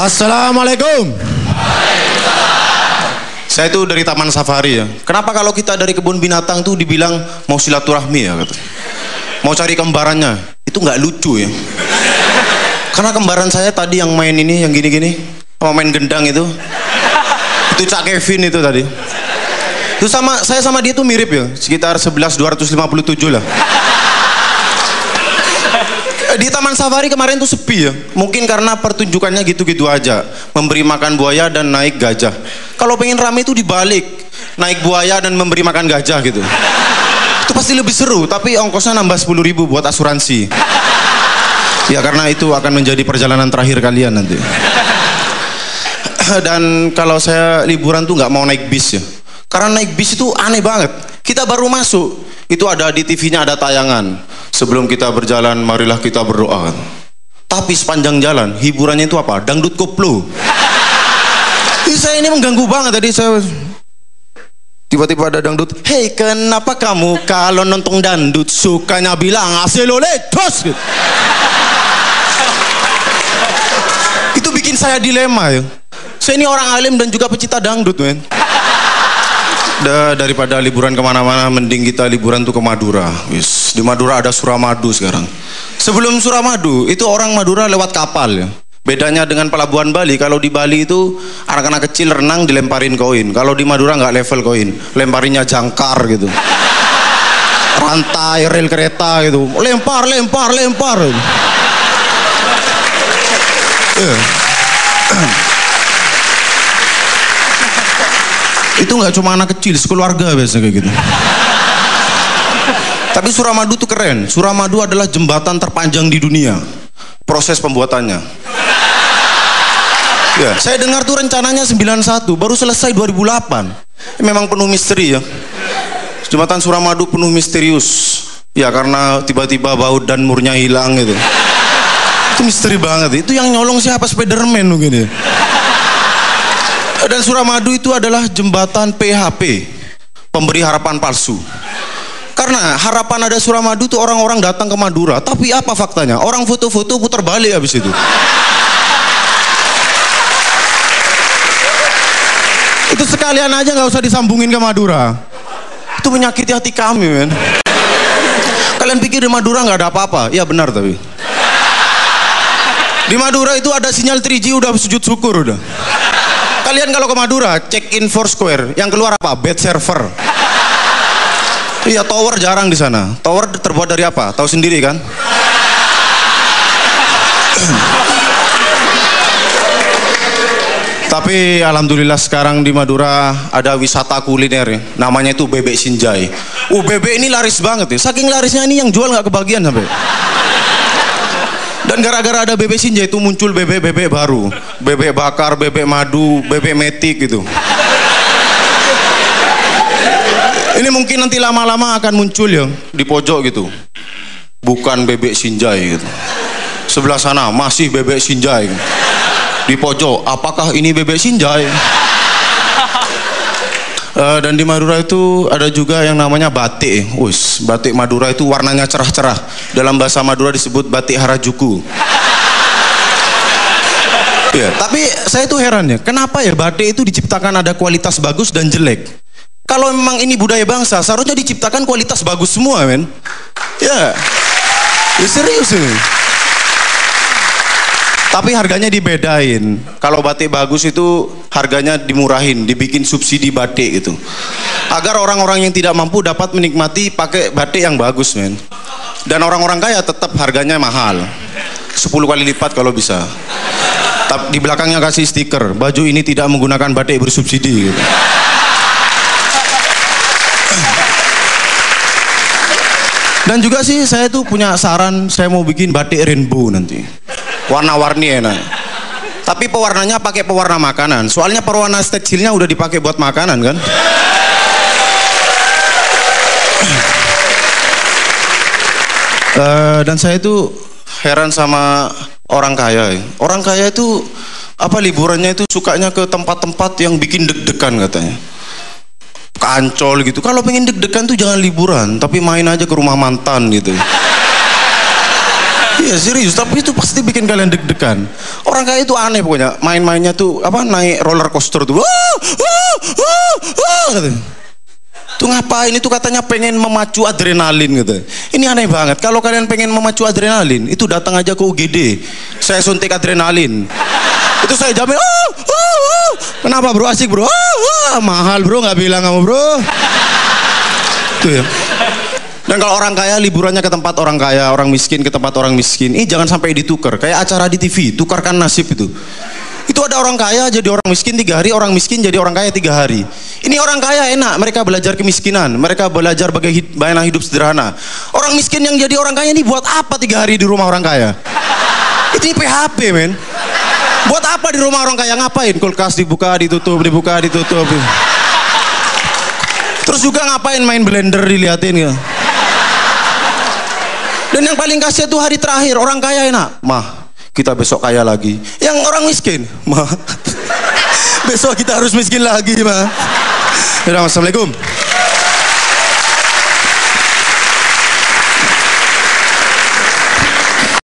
Assalamualaikum. Saya itu dari Taman Safari ya. Kenapa kalau kita dari kebun binatang tuh dibilang mau silaturahmi ya kata. Mau cari kembarannya. Itu nggak lucu ya. Karena kembaran saya tadi yang main ini yang gini-gini, sama main gendang itu. Itu Cak Kevin itu tadi. Itu sama saya sama dia tuh mirip ya, sekitar 11 257 lah. Di Taman Safari kemarin tuh sepi ya. Mungkin karena pertunjukannya gitu-gitu aja. Memberi makan buaya dan naik gajah. Kalau pengen rame itu dibalik. Naik buaya dan memberi makan gajah gitu. Itu pasti lebih seru, tapi ongkosnya nambah 10 ribu buat asuransi. Ya karena itu akan menjadi perjalanan terakhir kalian nanti. Dan kalau saya liburan tuh nggak mau naik bis ya. Karena naik bis itu aneh banget. Kita baru masuk, itu ada di TV-nya ada tayangan. Sebelum kita berjalan, marilah kita berdoa. Tapi sepanjang jalan, hiburannya itu apa? Dangdut koplo. Saya ini mengganggu banget tadi saya Tiba-tiba ada dangdut, hei kenapa kamu kalau nonton dangdut sukanya bilang aseloletos gitu. Itu bikin saya dilema ya. Saya ini orang alim dan juga pecinta dangdut men. Da, daripada liburan ke mana-mana, mending kita liburan tuh ke Madura. Yes. Di Madura ada Suramadu sekarang. Sebelum Suramadu, itu orang Madura lewat kapal ya. Bedanya dengan pelabuhan Bali, kalau di Bali itu anak-anak kecil renang dilemparin koin. Kalau di Madura nggak level koin, lemparinnya jangkar gitu. Rantai rel kereta gitu, lempar, lempar, lempar. Yeah. itu nggak cuma anak kecil, sekeluarga biasa kayak gitu. Tapi Suramadu tuh keren. Suramadu adalah jembatan terpanjang di dunia. Proses pembuatannya. Ya, saya dengar tuh rencananya 91, baru selesai 2008. Memang penuh misteri ya. Jembatan Suramadu penuh misterius. Ya karena tiba-tiba baut dan murnya hilang gitu. Itu misteri banget. Itu yang nyolong siapa Spiderman mungkin ya. Dan Suramadu itu adalah jembatan PHP, pemberi harapan palsu. Karena harapan ada Suramadu tuh orang-orang datang ke Madura, tapi apa faktanya? Orang foto-foto putar balik habis itu. itu sekalian aja nggak usah disambungin ke Madura. Itu menyakiti hati kami, men. Kalian pikir di Madura nggak ada apa-apa? Iya benar tapi. Di Madura itu ada sinyal 3G udah sujud syukur udah. Kalian kalau ke Madura, check in Foursquare, yang keluar apa? Bed server. Iya, tower jarang di sana. Tower terbuat dari apa? Tahu sendiri kan? Tapi alhamdulillah sekarang di Madura ada wisata kuliner ya. Namanya itu bebek sinjai. Uh, bebek ini laris banget ya. Saking larisnya ini yang jual nggak kebagian sampai. Dan gara-gara ada bebek sinjai itu muncul bebek-bebek baru. Bebek bakar, bebek madu, bebek metik gitu. Ini mungkin nanti lama-lama akan muncul ya di pojok gitu. Bukan bebek sinjai gitu. Sebelah sana masih bebek sinjai. Di pojok, apakah ini bebek sinjai? Uh, dan di Madura itu ada juga yang namanya batik. Wis, batik Madura itu warnanya cerah-cerah. Dalam bahasa Madura disebut batik Harajuku. ya, tapi saya itu heran ya, kenapa ya batik itu diciptakan ada kualitas bagus dan jelek? Kalau memang ini budaya bangsa, seharusnya diciptakan kualitas bagus semua, men. Ya, ya serius ini. Tapi harganya dibedain. Kalau batik bagus itu harganya dimurahin, dibikin subsidi batik itu. Agar orang-orang yang tidak mampu dapat menikmati pakai batik yang bagus, men. Dan orang-orang kaya tetap harganya mahal. 10 kali lipat kalau bisa. Tapi di belakangnya kasih stiker, baju ini tidak menggunakan batik bersubsidi gitu. Dan juga sih saya tuh punya saran, saya mau bikin batik rainbow nanti. Warna-warni enak. Tapi pewarnanya pakai pewarna makanan. Soalnya pewarna tekstilnya udah dipakai buat makanan kan? Uh, dan saya itu heran sama orang kaya orang kaya itu apa liburannya itu sukanya ke tempat-tempat yang bikin deg-degan katanya kancol gitu kalau pengen deg-degan tuh jangan liburan tapi main aja ke rumah mantan gitu Iya serius, tapi itu pasti bikin kalian deg-degan. Orang kaya itu aneh pokoknya. Main-mainnya tuh apa naik roller coaster tuh. Wah, wah, wah, wah, gitu. Tuh ngapain itu katanya pengen memacu adrenalin gitu. Ini aneh banget. Kalau kalian pengen memacu adrenalin, itu datang aja ke UGD. Saya suntik adrenalin. Itu saya jamin. Oh. Kenapa bro asik bro? Oh, oh. Mahal bro nggak bilang kamu bro. Tuh ya. Dan kalau orang kaya liburannya ke tempat orang kaya, orang miskin ke tempat orang miskin. Ini jangan sampai ditukar. Kayak acara di TV, tukarkan nasib itu. Itu ada orang kaya jadi orang miskin tiga hari, orang miskin jadi orang kaya tiga hari. Ini orang kaya enak, mereka belajar kemiskinan, mereka belajar bagaimana hidup sederhana. Orang miskin yang jadi orang kaya ini buat apa tiga hari di rumah orang kaya? Itu PHP men. Buat apa di rumah orang kaya ngapain? Kulkas dibuka, ditutup, dibuka, ditutup. Terus juga ngapain main blender diliatin ya? Dan yang paling kasihan itu hari terakhir orang kaya enak, mah kita besok kaya lagi. Yang orang miskin, mah besok kita harus miskin lagi mah. Assalamualaikum.